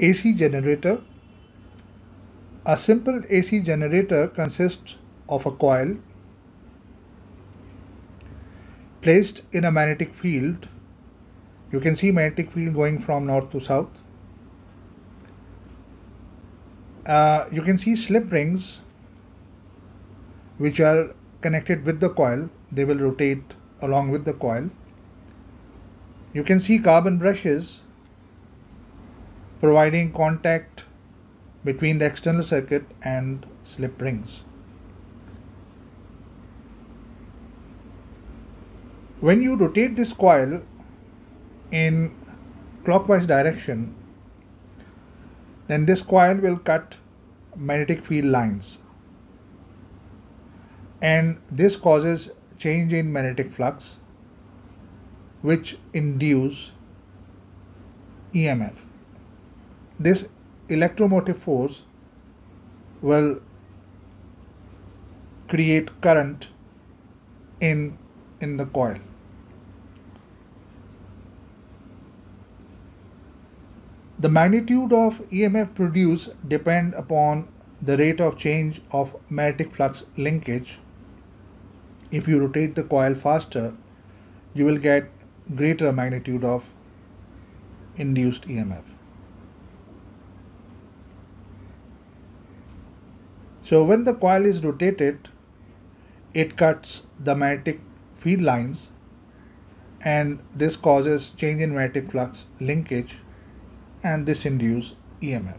AC generator. A simple AC generator consists of a coil placed in a magnetic field. You can see magnetic field going from north to south. Uh, you can see slip rings which are connected with the coil. They will rotate along with the coil. You can see carbon brushes providing contact between the external circuit and slip rings. When you rotate this coil in clockwise direction, then this coil will cut magnetic field lines and this causes change in magnetic flux which induce EMF. This electromotive force will create current in, in the coil. The magnitude of EMF produced depend upon the rate of change of magnetic flux linkage. If you rotate the coil faster, you will get greater magnitude of induced EMF. So when the coil is rotated, it cuts the magnetic field lines and this causes change in magnetic flux linkage and this induces EMF.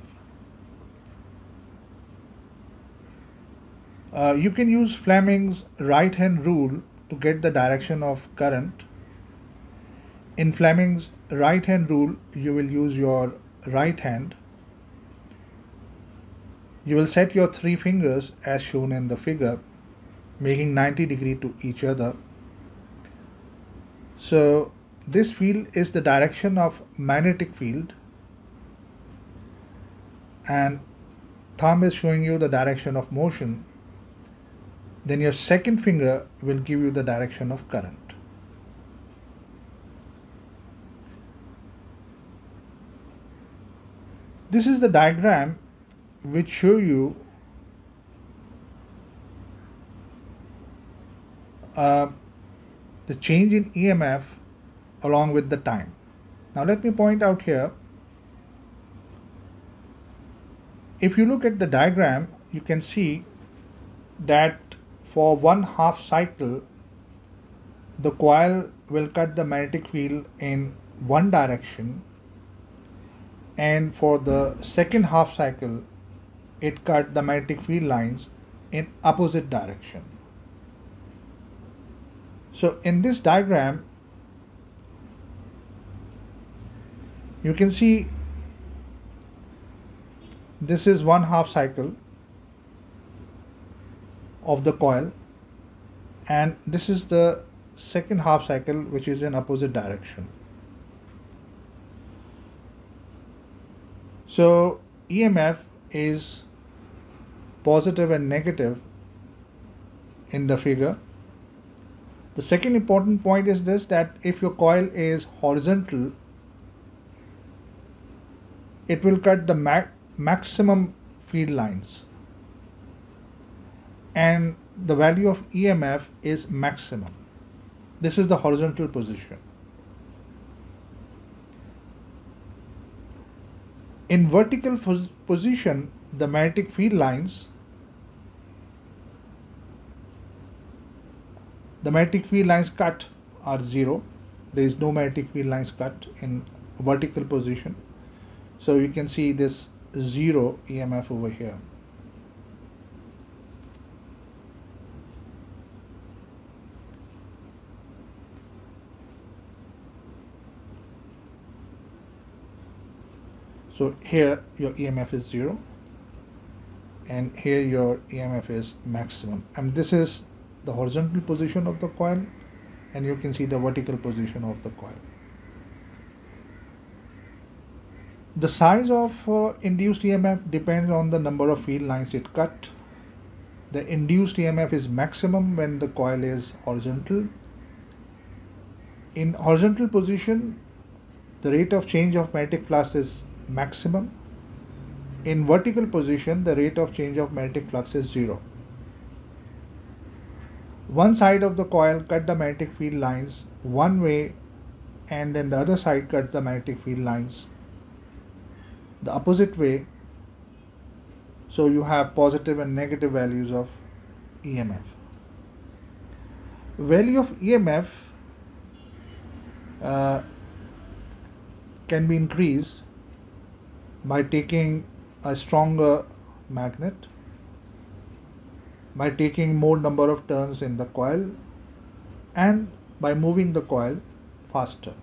Uh, you can use Fleming's right hand rule to get the direction of current. In Fleming's right hand rule, you will use your right hand. You will set your three fingers as shown in the figure, making 90 degree to each other. So this field is the direction of magnetic field and thumb is showing you the direction of motion then your second finger will give you the direction of current. This is the diagram which show you uh, the change in EMF along with the time. Now let me point out here if you look at the diagram, you can see that for one half cycle, the coil will cut the magnetic field in one direction and for the second half cycle, it cut the magnetic field lines in opposite direction. So in this diagram, you can see this is one half cycle of the coil and this is the second half cycle which is in opposite direction. So EMF is positive and negative in the figure. The second important point is this that if your coil is horizontal, it will cut the mag maximum field lines and the value of EMF is maximum. This is the horizontal position. In vertical position, the magnetic field lines, the magnetic field lines cut are zero. There is no magnetic field lines cut in vertical position. So you can see this zero EMF over here. So here your EMF is zero and here your EMF is maximum and this is the horizontal position of the coil and you can see the vertical position of the coil. The size of uh, induced EMF depends on the number of field lines it cut. The induced EMF is maximum when the coil is horizontal. In horizontal position, the rate of change of magnetic flux is maximum In vertical position, the rate of change of magnetic flux is zero. One side of the coil cut the magnetic field lines one way and then the other side cuts the magnetic field lines the opposite way so you have positive and negative values of EMF. Value of EMF uh, can be increased by taking a stronger magnet, by taking more number of turns in the coil and by moving the coil faster.